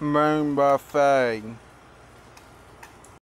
Moon Buffet.